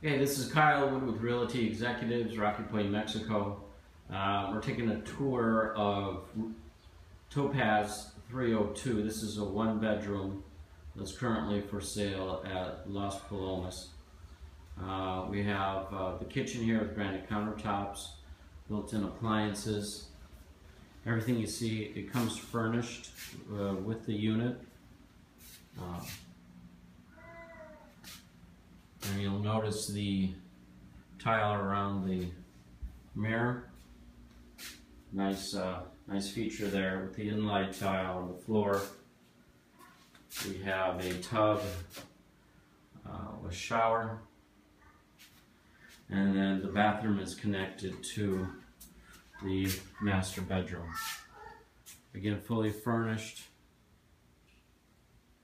Hey, this is Kyle Wood with Realty Executives, Rocky Point, Mexico. Uh, we're taking a tour of Topaz 302. This is a one bedroom that's currently for sale at Las Palomas. Uh, we have uh, the kitchen here with granite countertops, built-in appliances. Everything you see, it comes furnished uh, with the unit. Uh, you'll notice the tile around the mirror. Nice, uh, nice feature there with the inlay tile on the floor. We have a tub uh, with shower. And then the bathroom is connected to the master bedroom. Again, fully furnished.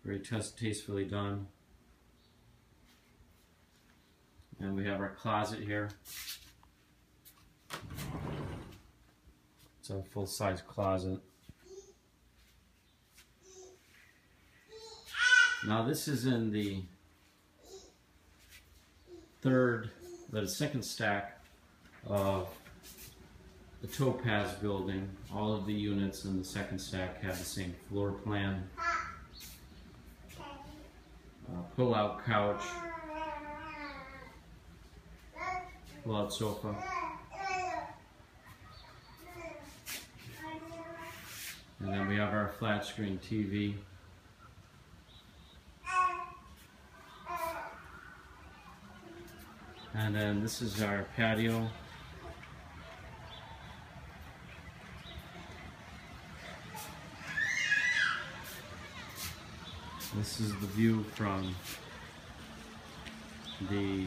Very tastefully done. And we have our closet here. It's a full-size closet. Now this is in the third, the second stack of the Topaz building. All of the units in the second stack have the same floor plan. Uh, pull-out couch, pull-out sofa. And then we have our flat screen TV. And then this is our patio. This is the view from the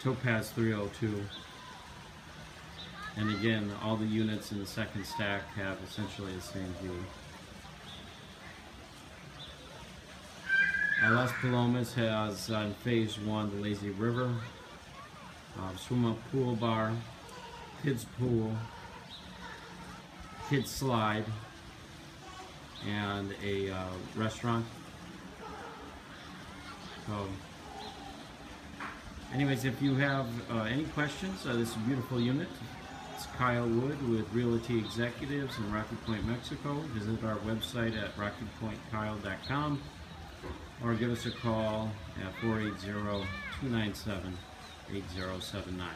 Topaz 302. And again, all the units in the second stack have essentially the same view. Uh, Las Palomas has uh, in phase one the lazy river, uh, swim up pool bar, kids pool, kids slide, and a uh, restaurant. So, anyways, if you have uh, any questions, uh, this is a beautiful unit. It's Kyle Wood with Realty Executives in Rocky Point, Mexico. Visit our website at rockypointkyle.com or give us a call at 480 297 8079.